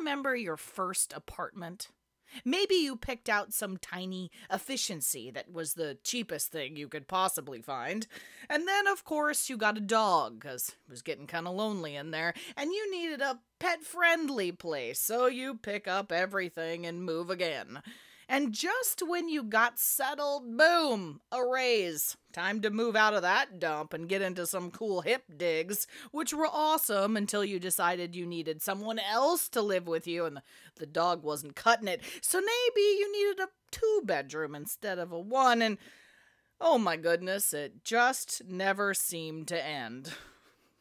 Remember your first apartment? Maybe you picked out some tiny efficiency that was the cheapest thing you could possibly find. And then, of course, you got a dog, because it was getting kind of lonely in there, and you needed a pet friendly place, so you pick up everything and move again. And just when you got settled, boom, a raise. Time to move out of that dump and get into some cool hip digs, which were awesome until you decided you needed someone else to live with you and the dog wasn't cutting it. So maybe you needed a two bedroom instead of a one, and oh my goodness, it just never seemed to end.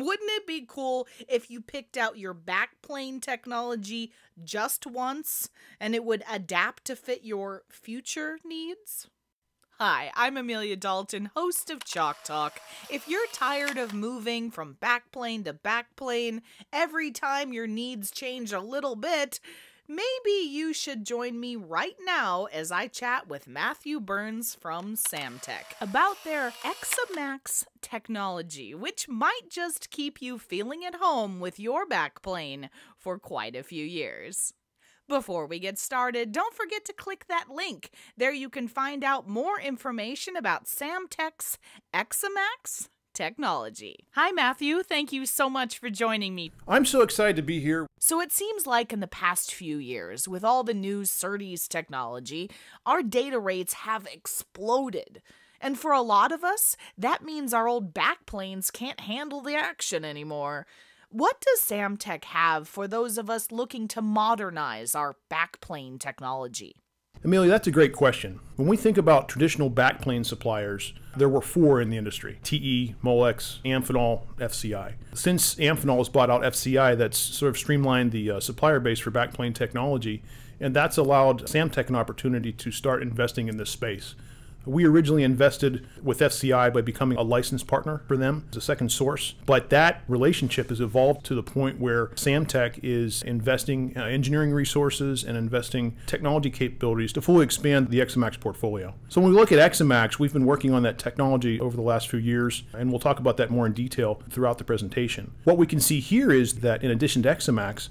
Wouldn't it be cool if you picked out your backplane technology just once and it would adapt to fit your future needs? Hi, I'm Amelia Dalton, host of Chalk Talk. If you're tired of moving from backplane to backplane every time your needs change a little bit, maybe you should join me right now as I chat with Matthew Burns from Samtec about their ExaMAX technology, which might just keep you feeling at home with your backplane for quite a few years. Before we get started, don't forget to click that link. There you can find out more information about Samtec's ExaMAX technology. Hi, Matthew. Thank you so much for joining me. I'm so excited to be here. So, it seems like in the past few years, with all the new SerDes technology, our data rates have exploded. And for a lot of us, that means our old backplanes can't handle the action anymore. What does Samtec have for those of us looking to modernize our backplane technology? Amelia, that's a great question. When we think about traditional backplane suppliers, there were four in the industry TE, Molex, Amphenol, FCI. Since Amphenol has bought out FCI, that's sort of streamlined the uh, supplier base for backplane technology, and that's allowed Samtec an opportunity to start investing in this space. We originally invested with FCI by becoming a licensed partner for them as a second source, but that relationship has evolved to the point where Samtec is investing uh, engineering resources and investing technology capabilities to fully expand the ExaMAX portfolio. So when we look at ExaMAX, we've been working on that technology over the last few years, and we'll talk about that more in detail throughout the presentation. What we can see here is that in addition to ExaMAX,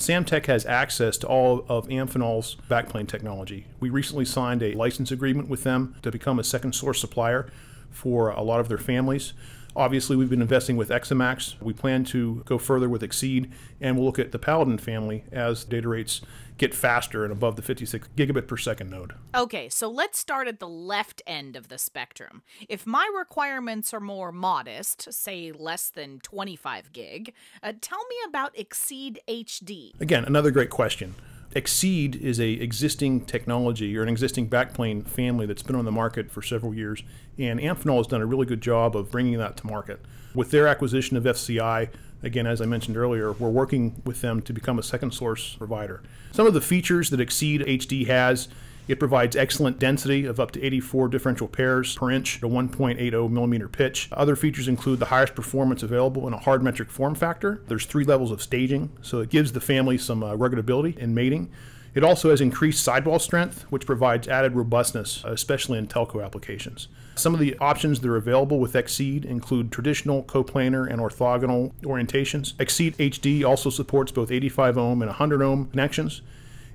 Samtec has access to all of Amphenol's backplane technology. We recently signed a license agreement with them to become a second source supplier for a lot of their families. Obviously, we've been investing with ExaMAX. We plan to go further with XCede, and we'll look at the Paladin family as data rates get faster and above the 56 gigabit per second node. Okay, so let's start at the left end of the spectrum. If my requirements are more modest, say less than 25 gig, uh, tell me about XCede HD. Again, another great question. XCede is a existing technology or an existing backplane family that's been on the market for several years, and Amphenol has done a really good job of bringing that to market. With their acquisition of FCI, again, as I mentioned earlier, we're working with them to become a second source provider. Some of the features that XCede HD has it provides excellent density of up to 84 differential pairs per inch at a 1.80 millimeter pitch. Other features include the highest performance available in a hard metric form factor. There's three levels of staging, so it gives the family some uh, ruggedability in mating. It also has increased sidewall strength, which provides added robustness, especially in telco applications. Some of the options that are available with XCede include traditional, coplanar, and orthogonal orientations. XCede HD also supports both 85 ohm and 100 ohm connections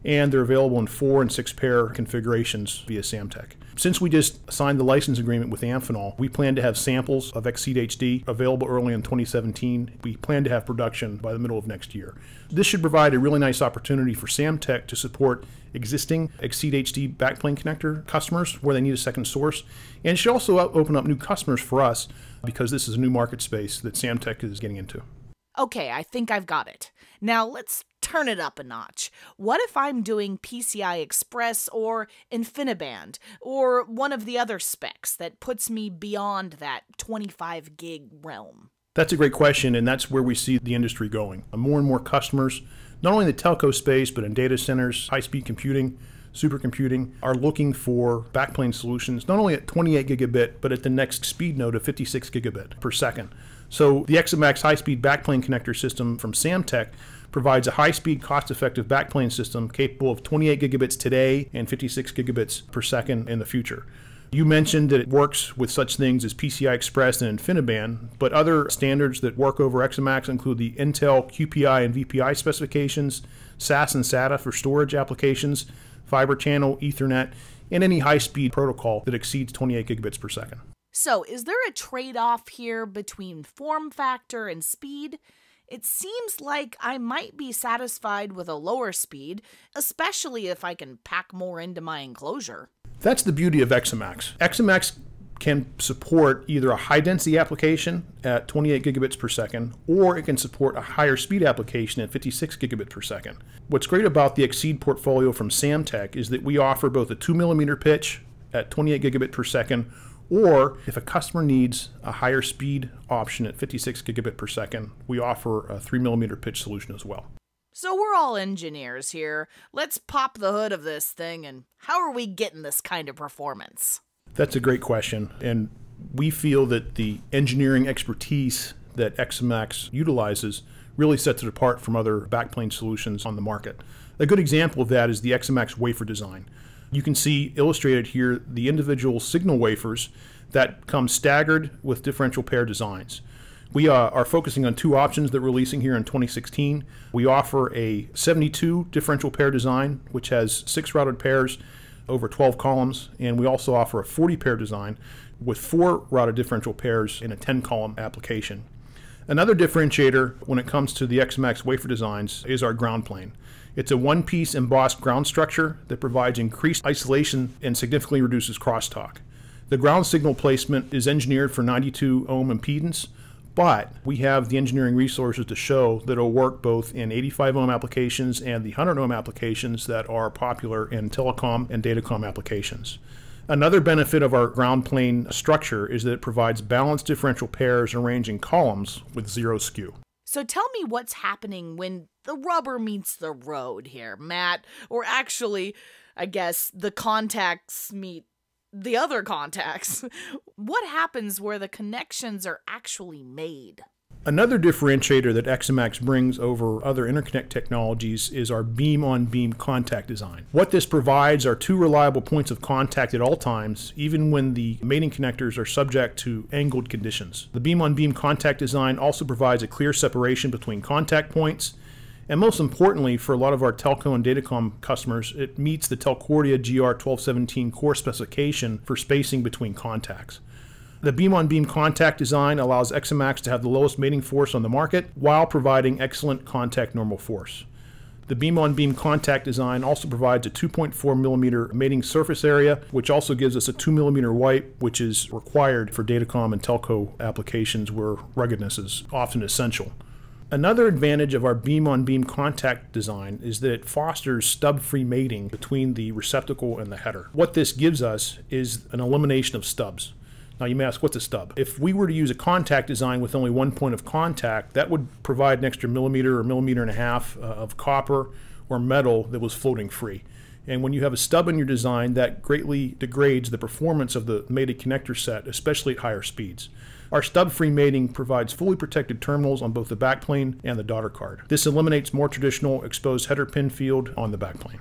and they're available in four and six pair configurations via Samtec. Since we just signed the license agreement with Amphenol, we plan to have samples of XCede HD available early in 2017. We plan to have production by the middle of next year. This should provide a really nice opportunity for Samtec to support existing XCede HD backplane connector customers where they need a second source. And it should also open up new customers for us because this is a new market space that Samtec is getting into. Okay, I think I've got it. Now let's turn it up a notch. What if I'm doing PCI Express or InfiniBand or one of the other specs that puts me beyond that 25 gig realm? That's a great question, and that's where we see the industry going. More and more customers, not only in the telco space, but in data centers, high speed computing, supercomputing, are looking for backplane solutions, not only at 28 gigabit, but at the next speed node of 56 gigabit per second. So the Examax high speed backplane connector system from Samtec provides a high-speed, cost-effective backplane system capable of 28 gigabits today and 56 gigabits per second in the future. You mentioned that it works with such things as PCI Express and InfiniBand, but other standards that work over ExaMAX include the Intel QPI and VPI specifications, SAS and SATA for storage applications, fiber channel, Ethernet, and any high speed protocol that exceeds 28 gigabits per second. So, is there a trade off here between form factor and speed? It seems like I might be satisfied with a lower speed, especially if I can pack more into my enclosure. That's the beauty of ExaMAX. ExaMAX can support either a high density application at 28 gigabits per second, or it can support a higher speed application at 56 gigabit per second. What's great about the Exceed portfolio from Samtec is that we offer both a 2 millimeter pitch at 28 gigabit per second, or if a customer needs a higher speed option at 56 gigabit per second, we offer a 3 millimeter pitch solution as well. So we're all engineers here. Let's pop the hood of this thing and how are we getting this kind of performance? That's a great question. And we feel that the engineering expertise that ExaMAX utilizes really sets it apart from other backplane solutions on the market. A good example of that is the ExaMAX wafer design. You can see illustrated here the individual signal wafers that come staggered with differential pair designs. We uh, are focusing on two options that we're releasing here in 2016. We offer a 72 differential pair design, which has six routed pairs over 12 columns, and we also offer a 40 pair design with four routed differential pairs in a 10 column application. Another differentiator when it comes to the ExaMAX wafer designs is our ground plane. It's a one piece embossed ground structure that provides increased isolation and significantly reduces crosstalk. The ground signal placement is engineered for 92 ohm impedance, but we have the engineering resources to show that it'll work both in 85 ohm applications and the 100 ohm applications that are popular in telecom and datacom applications. Another benefit of our ground plane structure is that it provides balanced differential pairs arranging columns with zero skew. So tell me what's happening when the rubber meets the road here, Matt. Or actually, I guess the contacts meet the other contacts. what happens where the connections are actually made? Another differentiator that ExaMAX brings over other interconnect technologies is our beam on beam contact design. What this provides are two reliable points of contact at all times, even when the mating connectors are subject to angled conditions. The beam on beam contact design also provides a clear separation between contact points and most importantly, for a lot of our telco and datacom customers, it meets the Telcordia GR1217 core specification for spacing between contacts. The beam on beam contact design allows ExaMAX to have the lowest mating force on the market while providing excellent contact normal force. The beam on beam contact design also provides a 2.4 millimeter mating surface area, which also gives us a 2 millimeter wipe, which is required for datacom and telco applications where ruggedness is often essential. Another advantage of our beam on beam contact design is that it fosters stub free mating between the receptacle and the header. What this gives us is an elimination of stubs. Now you may ask, what's a stub? If we were to use a contact design with only one point of contact, that would provide an extra millimeter or millimeter and a half uh, of copper or metal that was floating free. And when you have a stub in your design, that greatly degrades the performance of the mated connector set, especially at higher speeds. Our stub-free mating provides fully protected terminals on both the backplane and the daughter card. This eliminates more traditional exposed header pin field on the backplane.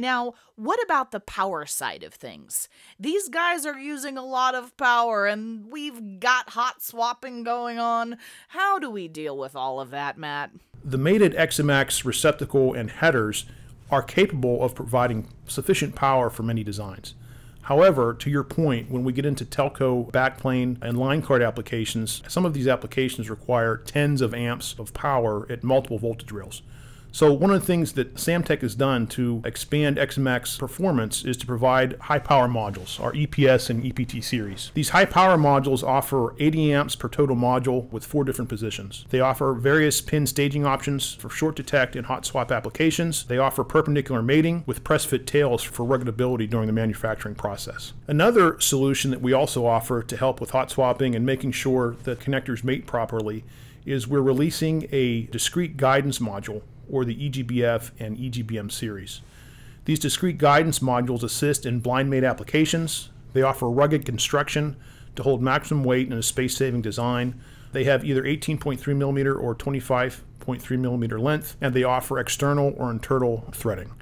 Now, what about the power side of things? These guys are using a lot of power and we've got hot swapping going on. How do we deal with all of that, Matt? The mated ExaMAX receptacle and headers are capable of providing sufficient power for many designs. However, to your point, when we get into telco, backplane, and line card applications, some of these applications require tens of amps of power at multiple voltage rails. So one of the things that Samtec has done to expand ExaMAX performance is to provide high power modules, our EPS and EPT series. These high power modules offer 80 amps per total module with four different positions. They offer various pin staging options for short detect and hot swap applications. They offer perpendicular mating with press fit tails for ruggedability during the manufacturing process. Another solution that we also offer to help with hot swapping and making sure that connectors mate properly is we're releasing a discrete guidance module or the EGBF and EGBM series. These discrete guidance modules assist in blind mate applications. They offer rugged construction to hold maximum weight in a space saving design. They have either 18.3 millimeter or 25.3 millimeter length, and they offer external or internal threading.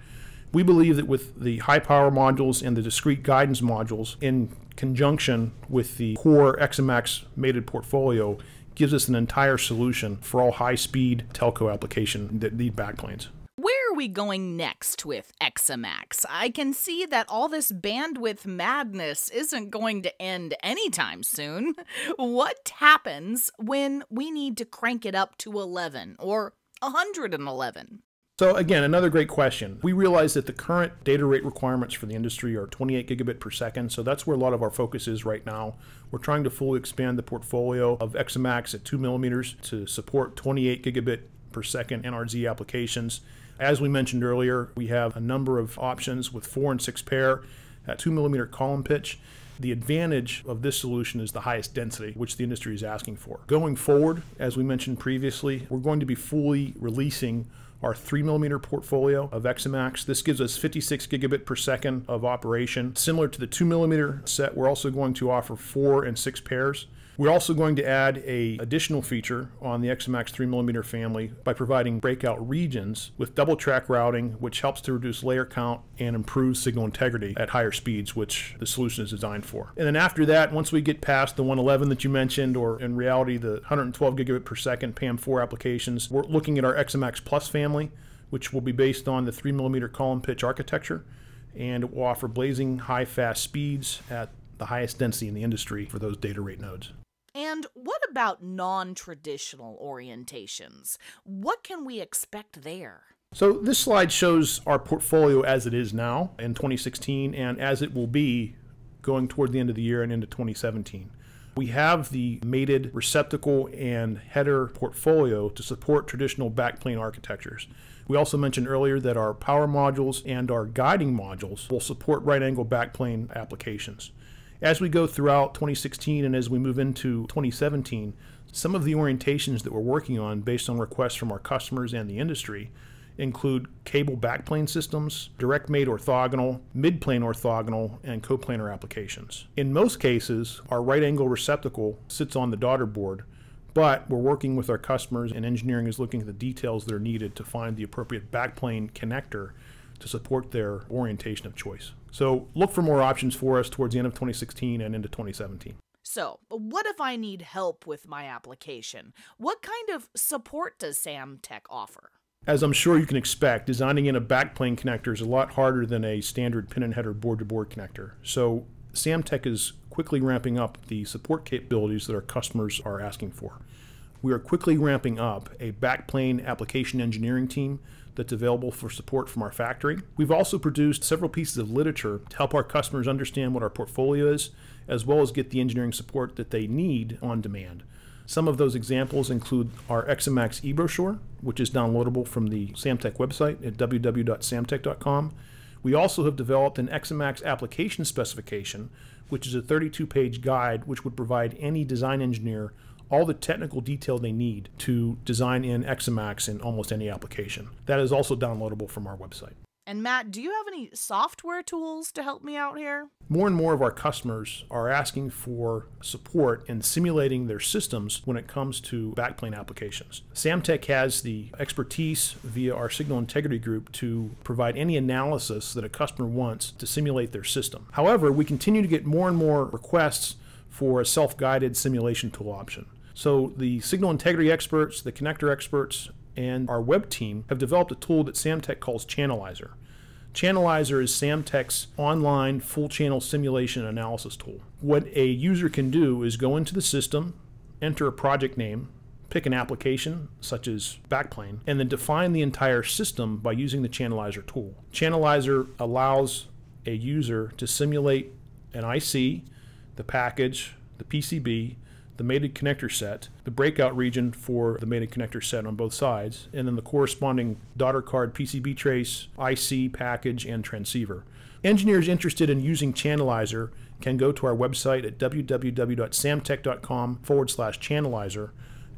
We believe that with the high power modules and the discrete guidance modules in conjunction with the core ExaMAX mated portfolio, gives us an entire solution for all high speed telco application that need backplanes. Where are we going next with ExaMAX? I can see that all this bandwidth madness isn't going to end anytime soon. What happens when we need to crank it up to 11 or 111? So again, another great question. We realize that the current data rate requirements for the industry are 28 gigabit per second, so that's where a lot of our focus is right now. We're trying to fully expand the portfolio of ExaMAX at 2 millimeters to support 28 gigabit per second NRZ applications. As we mentioned earlier, we have a number of options with 4 and 6 pair at 2 millimeter column pitch. The advantage of this solution is the highest density, which the industry is asking for. Going forward, as we mentioned previously, we're going to be fully releasing our 3 millimeter portfolio of ExaMAX. This gives us 56 gigabit per second of operation. Similar to the 2 millimeter set, we're also going to offer 4 and 6 pairs. We're also going to add a additional feature on the ExaMAX 3mm family by providing breakout regions with double track routing, which helps to reduce layer count and improve signal integrity at higher speeds, which the solution is designed for. And then after that, once we get past the 111 that you mentioned, or in reality the 112 gigabit per second PAM4 applications, we're looking at our ExaMAX Plus family, which will be based on the 3mm column pitch architecture and it will offer blazing high fast speeds at the highest density in the industry for those data rate nodes. And what about non traditional orientations? What can we expect there? So, this slide shows our portfolio as it is now in 2016 and as it will be going toward the end of the year and into 2017. We have the mated receptacle and header portfolio to support traditional backplane architectures. We also mentioned earlier that our power modules and our guiding modules will support right angle backplane applications. As we go throughout 2016 and as we move into 2017, some of the orientations that we're working on based on requests from our customers and the industry include cable backplane systems, direct mate orthogonal, midplane orthogonal, and coplanar applications. In most cases, our right angle receptacle sits on the daughter board, but we're working with our customers and engineering is looking at the details that are needed to find the appropriate backplane connector to support their orientation of choice. So look for more options for us towards the end of 2016 and into 2017. So, what if I need help with my application? What kind of support does Samtec offer? As I'm sure you can expect, designing in a backplane connector is a lot harder than a standard pin and header board to board connector. So, Samtec is quickly ramping up the support capabilities that our customers are asking for. We are quickly ramping up a backplane application engineering team that's available for support from our factory. We've also produced several pieces of literature to help our customers understand what our portfolio is, as well as get the engineering support that they need on demand. Some of those examples include our ExaMAX e-brochure, which is downloadable from the Samtec website at www.samtec.com. We also have developed an ExaMAX application specification, which is a 32-page guide which would provide any design engineer all the technical detail they need to design in ExaMAX in almost any application. That is also downloadable from our website. And Matt, do you have any software tools to help me out here? More and more of our customers are asking for support in simulating their systems when it comes to backplane applications. Samtec has the expertise via our signal integrity group to provide any analysis that a customer wants to simulate their system. However, we continue to get more and more requests for a self guided simulation tool option. So the signal integrity experts, the connector experts, and our web team have developed a tool that Samtec calls Channelyzer. Channelyzer is Samtec's online full channel simulation analysis tool. What a user can do is go into the system, enter a project name, pick an application such as Backplane, and then define the entire system by using the Channelyzer tool. Channelyzer allows a user to simulate an IC, the package, the PCB, the mated connector set, the breakout region for the mated connector set on both sides, and then the corresponding daughter card PCB trace, IC, package, and transceiver. Engineers interested in using Channelyzer can go to our website at www.samtec.com forward slash channelyzer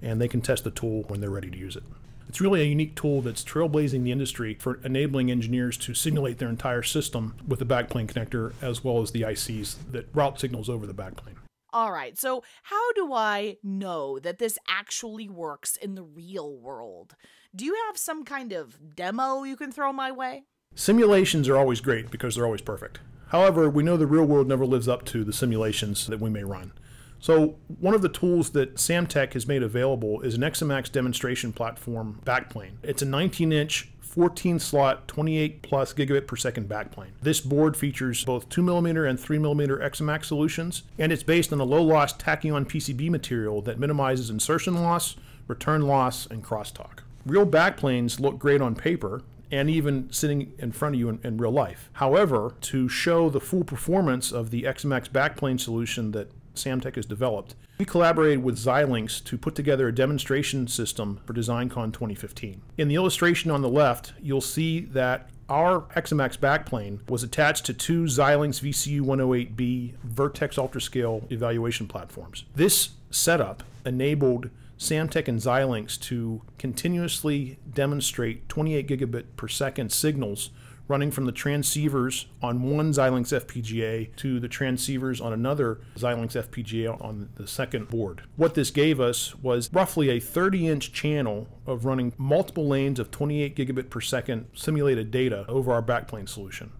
and they can test the tool when they're ready to use it. It's really a unique tool that's trailblazing the industry for enabling engineers to simulate their entire system with the backplane connector as well as the ICs that route signals over the backplane. All right, so how do I know that this actually works in the real world? Do you have some kind of demo you can throw my way? Simulations are always great because they're always perfect. However, we know the real world never lives up to the simulations that we may run. So, one of the tools that Samtec has made available is an ExaMAX demonstration platform backplane. It's a 19 inch 14 slot, 28 plus gigabit per second backplane. This board features both 2mm and 3mm ExaMAX solutions, and it's based on a low loss Tachyon PCB material that minimizes insertion loss, return loss, and crosstalk. Real backplanes look great on paper, and even sitting in front of you in, in, real life. However, to show the full performance of the ExaMAX backplane solution that Samtec has developed, we collaborated with Xilinx to put together a demonstration system for DesignCon 2015. In the illustration on the left, you'll see that our ExaMAX backplane was attached to two Xilinx VCU 108B Virtex UltraScale evaluation platforms. This setup enabled Samtec and Xilinx to continuously demonstrate 28 gigabit per second signals running from the transceivers on one Xilinx FPGA to the transceivers on another Xilinx FPGA on the second board. What this gave us was roughly a 30 inch channel of running multiple lanes of 28 gigabit per second simulated data over our backplane solution.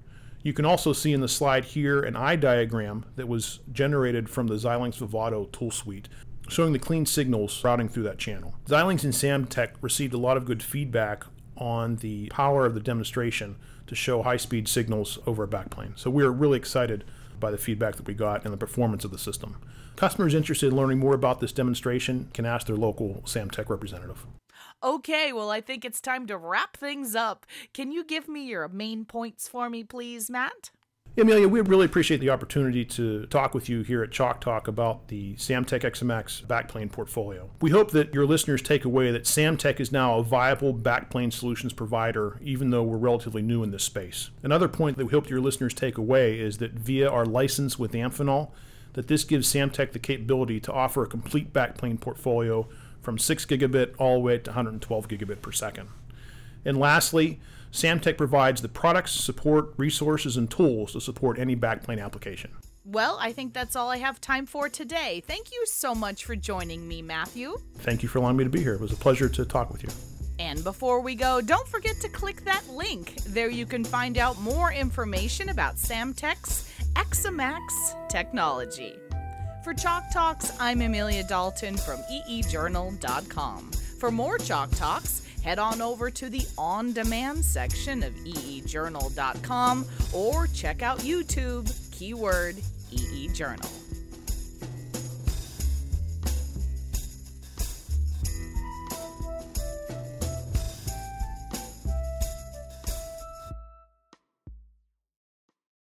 You can also see in the slide here an eye diagram that was generated from the Xilinx Vivado tool suite showing the clean signals routing through that channel. Xilinx and Samtec received a lot of good feedback on the power of the demonstration to show high speed signals over a backplane. So we are really excited by the feedback that we got and the performance of the system. Customers interested in learning more about this demonstration can ask their local Samtec representative. Okay, well, I think it's time to wrap things up. Can you give me your main points for me, please, Matt? Amelia, we really appreciate the opportunity to talk with you here at Chalk Talk about the Samtec ExaMAX backplane portfolio. We hope that your listeners take away that Samtec is now a viable backplane solutions provider, even though we're relatively new in this space. Another point that we hope your listeners take away is that via our license with Amphenol, that this gives Samtec the capability to offer a complete backplane portfolio from 6 gigabit all the way to 112 gigabit per second. And lastly, Samtec provides the products, support, resources, and tools to support any backplane application. Well, I think that's all I have time for today. Thank you so much for joining me, Matthew. Thank you for allowing me to be here. It was a pleasure to talk with you. And before we go, don't forget to click that link. There you can find out more information about Samtec's ExaMAX technology. For Chalk Talks, I'm Amelia Dalton from eejournal.com. For more Chalk Talks, head on over to the on demand section of eejournal.com or check out YouTube, keyword EE Journal.